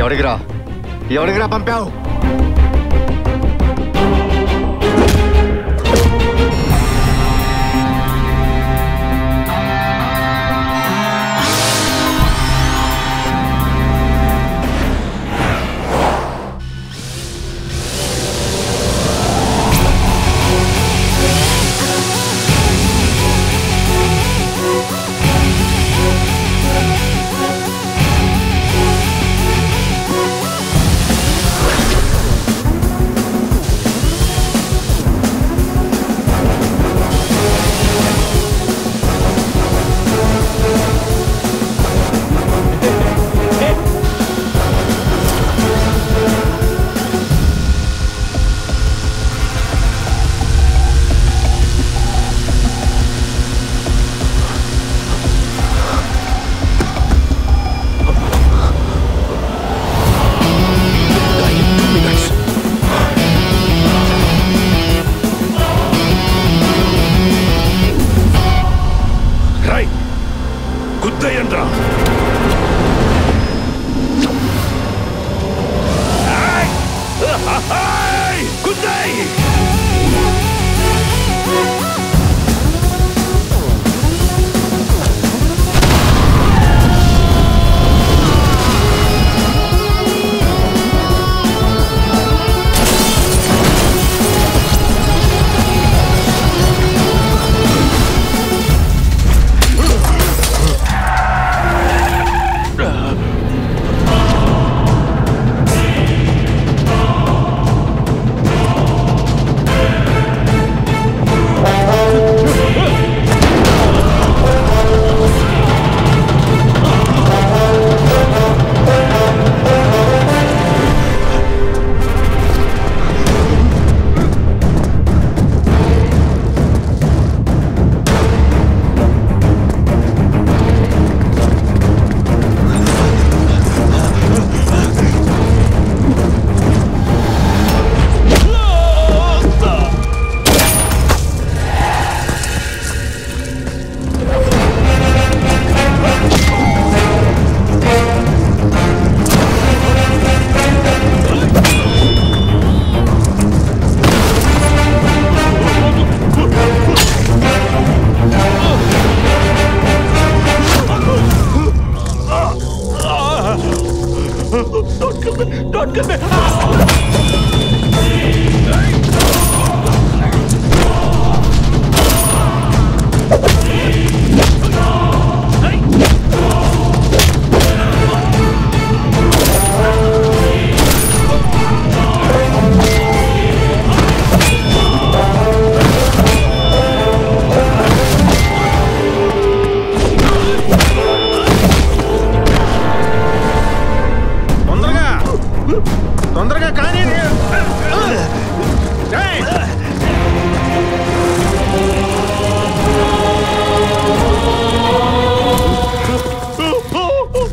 열이 그라 열이 그라 반뼈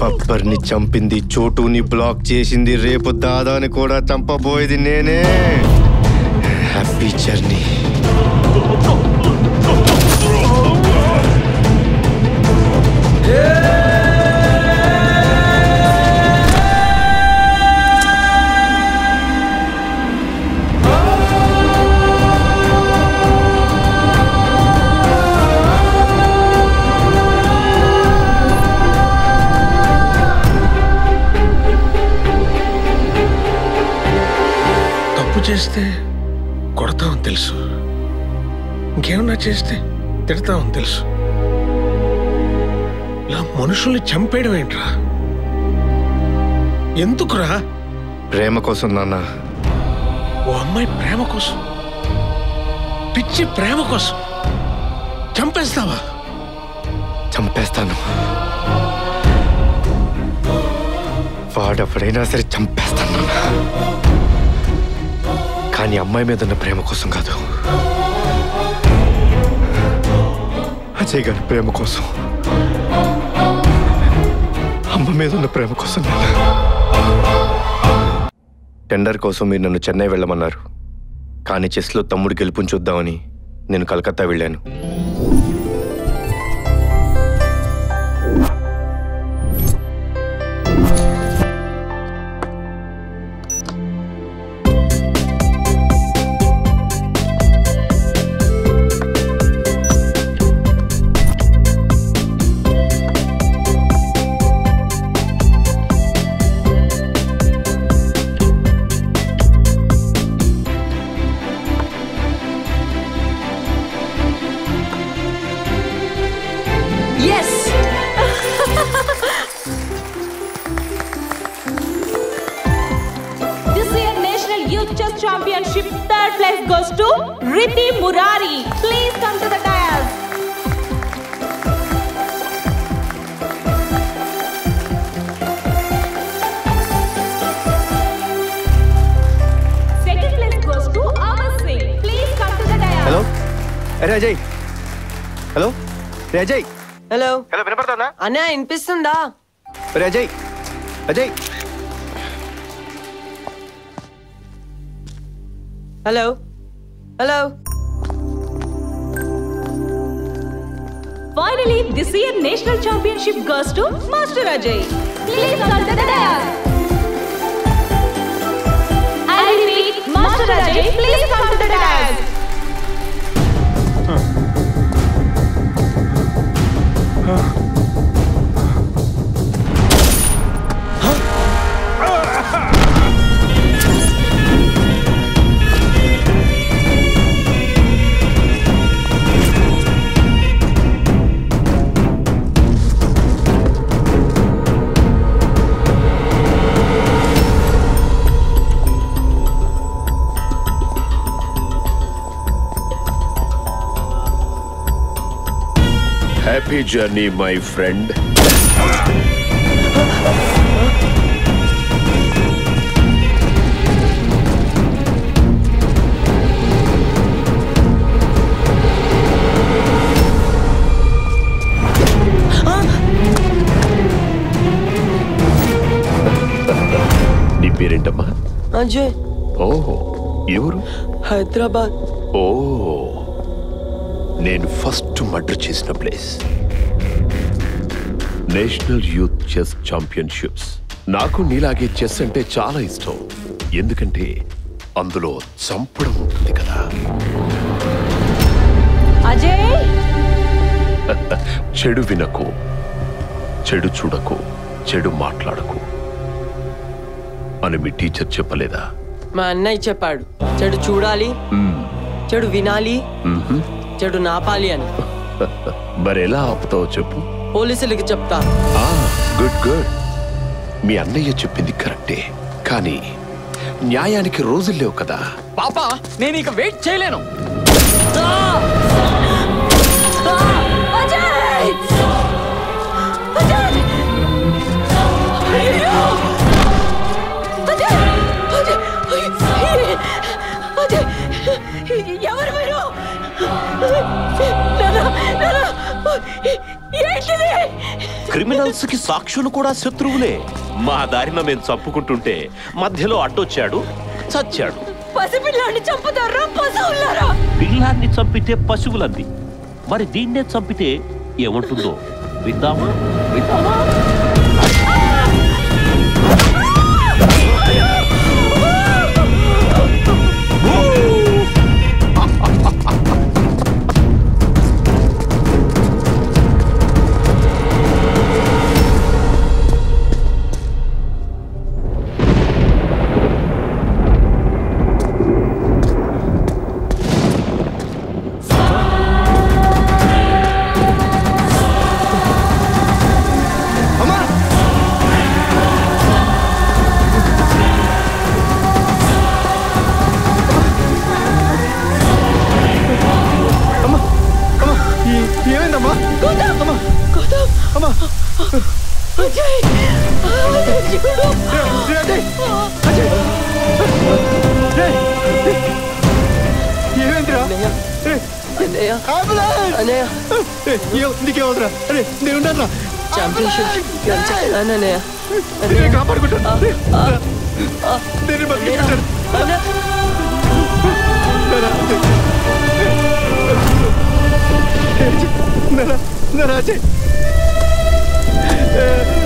బబ్బర్ని చంపింది చోటుని బ్లాక్ చేసింది రేపు దాదాని కూడా చంపబోయేది నేనే హ్యాపీ జర్నీ Yeah! చేస్తే కొడతామని తెలుసు. ఇంకేమన్నా చేస్తే తిడతామని తెలుసు. ఇలా మనుషుల్ని చంపేయడం ఏంట్రా? ఎందుకురా? ప్రేమ కోసం నాన్న. ఓ అమ్మాయి ప్రేమ కోసం. పిచ్చి ప్రేమ కోసం. చంపేస్తావా? చంపేస్తాను. వాడెవడైనా సరే చంపేస్తాను కానీ అమ్మాయి మీద ఉన్న ప్రేమ కోసం కాదు. అజయ్ గారి ప్రేమ కోసం. అమ్మ మీద ఉన్న ప్రేమ కోసం టెండర్ కోసం మీరు నన్ను చెన్నై వెళ్ళమన్నారు. కానీ చెస్లో తమ్ముడు గెలుపుని చూద్దామని నేను కలకత్తా వెళ్ళాను. Place goes to Riti Murari. Please come to the dais. Second place goes to Amar Singh. Please come to the dais. Hello అరే అజయ్ హలో రే అజయ్ హలో హలో వినపడుతుందా అన్నయ్య వినిపిస్తుందా రే Ajay Ajay hello hello Finally, this year national championship goes to Master Ajay. Please answer the bell. I repeat, Master Ajay, please answer the bell. Huh. Huh. Happy journey my friend నీ పేరేంటమ్మా? అజయ్ ఓహో ఎవరు? హైదరాబాద్. ఓ. నేను first murder చేసిన place. National youth chess championships. నాకు నీలాగే chess అంటే చాలా ఇష్టం. ఎందుకంటే అందులో చంపడం ఉంటుంది కదా. చెడు వినకు. చెడు చూడకు. చెడు మాట్లాడకు. అని మీ టీచర్ చెప్పలేదా? మా అన్నయ్య చెప్పాడు. చెడు చూడాలి. చెడు వినాలి. చెడు నాపాలి అని. మరి ఎలా ఆపుతావో చెప్పు. పోలీసులకి చెప్తా. Good good. మీ అన్నయ్య చెప్పింది కరెక్టే. కానీ న్యాయానికి రోజులు లేవు కదా. పాప నేను ఇక వెయిట్ చేయలేను. క్రిమినల్స్కి సాక్షులు కూడా శత్రువులే. మా దారిన మేము చంపుకుంటుంటే మధ్యలో అడ్డొచ్చాడు చచ్చాడు. పసిపిల్లాన్ని చంపుతారా? పశువులారా పిల్లాన్ని చంపితే పశువులంది. మరి దీన్నే చంపితే ఏముంటుందో? విందామా? విందామా? అన్నయ్య నీకేమవుతురా అరే నేను ఉన్నాను ఛాంపియన్షిప్ గెలిచాను అన్నయ్య నేను కాపాడుకుంటాను ఆ, ఆ, నేను అన్నయ్య బతికించాను అన్నయ్య నరాజే అజయ్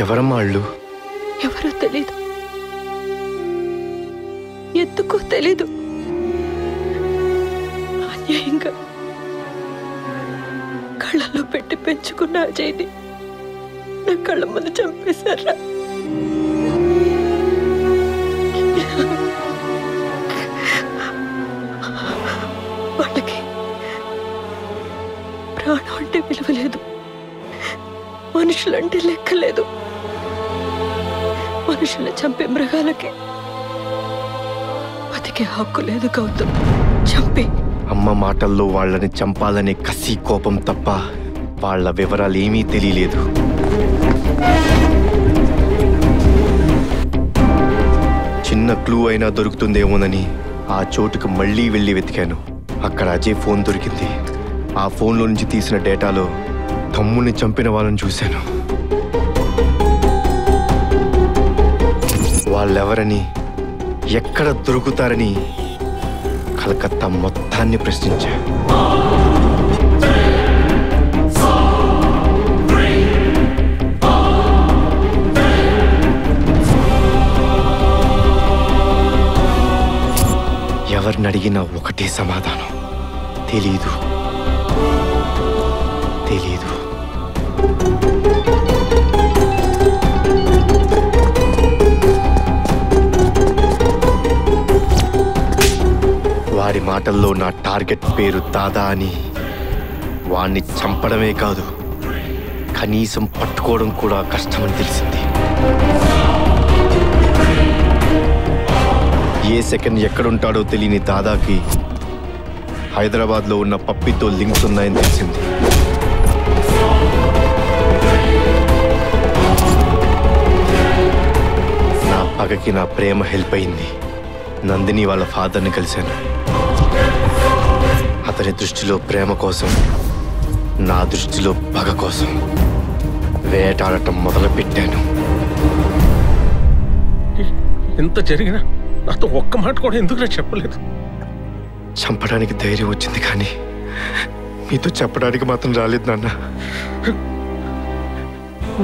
ఎవరమ్మా వాళ్ళు? ఎవరో తెలీదు. ఎందుకో తెలీదు. అన్యాయంగా కళ్ళల్లో పెట్టి పెంచుకున్న అజయ్ని నా కళ్ళ ముందు చంపేశారా? వాళ్ళకి ప్రాణం అంటే విలువ లేదు. మనుషులంటే లెక్కలేదు మనుషుల్ని చంపే మృగాలకి బతికే హక్కు లేదు గౌతమ్. చంపే. అమ్మ మాటల్లో వాళ్ళని చంపాలనే కసి కోపం తప్ప వాళ్ళ వివరాలు ఏమీ తెలియలేదు. చిన్న క్లూ అయినా దొరుకుతుందేమోనని ఆ చోటుకు మళ్ళీ వెళ్ళి వెతికాను. అక్కడ అజయ్ ఫోన్ దొరికింది. ఆ ఫోన్లో నుంచి తీసిన డేటాలో తమ్ముని చంపిన వాళ్ళని చూశాను. వాళ్ళెవరని ఎక్కడ దొరుకుతారని కలకత్తా మొత్తాన్ని ప్రశ్నించా. ఎవరిని అడిగినా ఒకటే సమాధానం. తెలీదు. తెలీదు. వాడి మాటల్లో నా టార్గెట్ పేరు దాదా అని వాణ్ణి చంపడమే కాదు కనీసం పట్టుకోవడం కూడా కష్టమని తెలిసింది. ఏ సెకండ్ ఎక్కడుంటాడో తెలియని దాదాకి హైదరాబాద్లో ఉన్న పప్పితో లింక్స్ ఉన్నాయని తెలిసింది. నా పగకి నా ప్రేమ హెల్ప్ అయింది. నందిని వాళ్ళ ఫాదర్ని కలిశాను. అతని దృష్టిలో ప్రేమ కోసం నా దృష్టిలో పగ కోసం వేటాడటం మొదలుపెట్టాను. ఇంత జరిగినా నాతో ఒక్క మాట కూడా ఎందుకు చెప్పలేదు? చంపడానికి ధైర్యం వచ్చింది కానీ మీతో చెప్పడానికి మాత్రం రాలేదు నాన్న.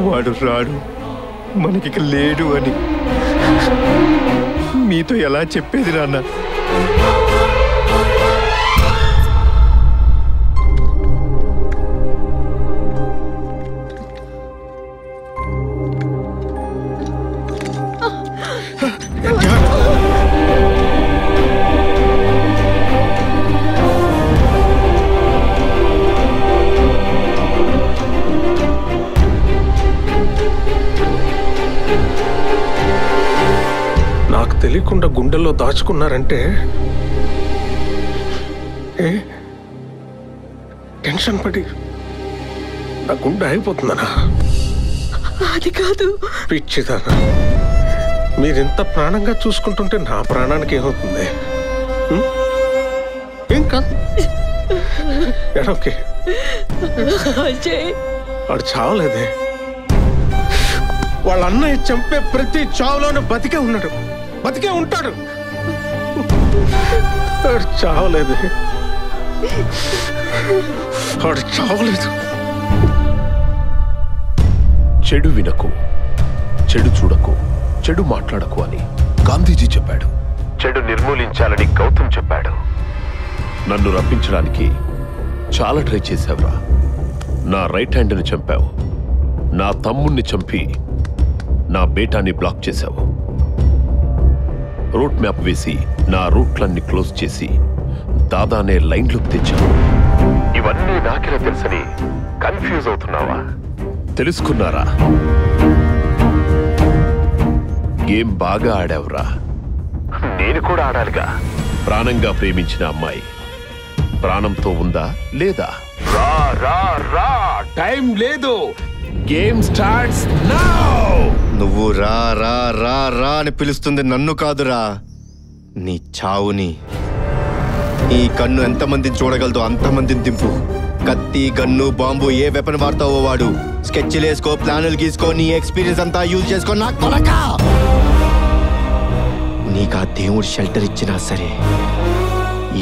వాడు రాడు మనకిక లేడు అని. మీతో ఎలా చెప్పేది నాన్న? దాచుకున్నారంటే ఏ? టెన్షన్ పడి నా గుండె అయిపోతుందనా అది కాదు. పిచ్చిదానా. మీరింత ప్రాణంగా చూసుకుంటుంటే నా ప్రాణానికి ఏమవుతుంది? ఏం కాదు. అజయ్. వాడు చావలేదే. వాళ్ళ అన్నయ్య చంపే ప్రతి చావులోనూ బతికే ఉన్నాడు. బతికే ఉంటాడు. వాడు చావలేదు వాడు చావలేదు చెడు వినకు చెడు చూడకు చెడు మాట్లాడకు అని గాంధీజీ చెప్పాడు. చెడు నిర్మూలించాలని గౌతమ్ చెప్పాడు. నన్ను రప్పించడానికి చాలా ట్రై చేశావురా. నా రైట్ హ్యాండ్ని చంపావు. నా తమ్ముణ్ణి చంపి నా బేటాని బ్లాక్ చేశావు. రూట్ మ్యాప్ వేసి నా రూట్లన్నీ క్లోజ్ చేసి దాదానే లైన్లోకి తెచ్చావు ఇవన్నీ నాకెలా తెలుసని కన్ఫ్యూజ్ అవుతున్నావా? తెలుసుకున్నారా? గేమ్ బాగా ఆడావురా? నేను కూడా ఆడాలిగా. ప్రాణంగా ప్రేమించిన అమ్మాయి. ప్రాణంతో ఉందా లేదా? రా రా రా. టైం లేదు. Game starts now. నువ్వు రా రా రా రా అని పిలుస్తుంది నన్ను కాదురా. నీ చావుని. నీ కన్ను ఎంతమందిని చూడగలదో అంతమందిని దింపు. కత్తి గన్ను బాంబు ఏ వెపన్ వాడతావో వాడు. స్కెచ్లు వేసుకో ప్లాన్లు గీసుకో నీ ఎక్స్పీరియన్స్ అంతా యూజ్ చేసుకో నాకు కొనక నీకు ఆ దేవుడు షెల్టర్ ఇచ్చినా సరే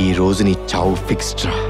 ఈ రోజు నీ చావు ఫిక్స్డ్ రా.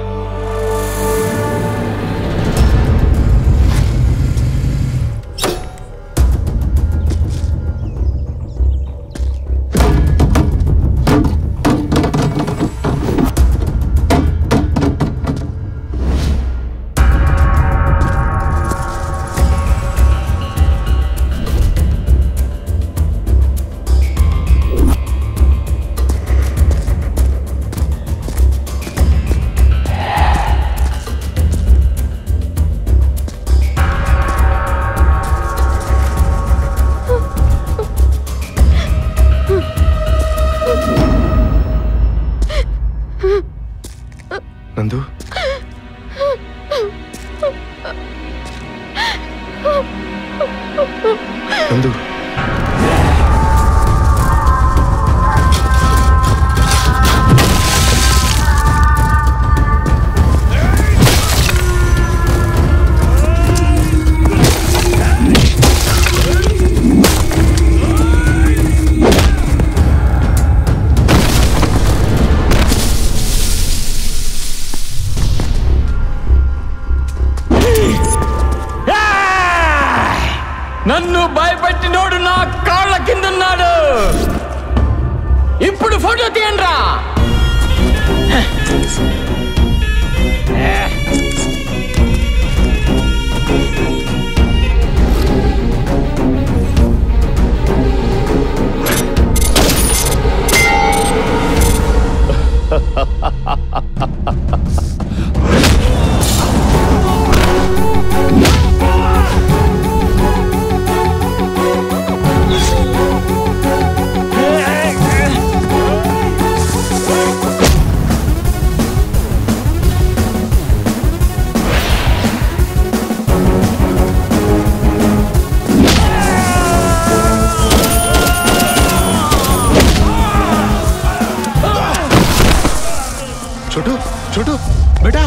बेटा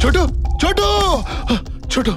छोटू छोटू छोटू।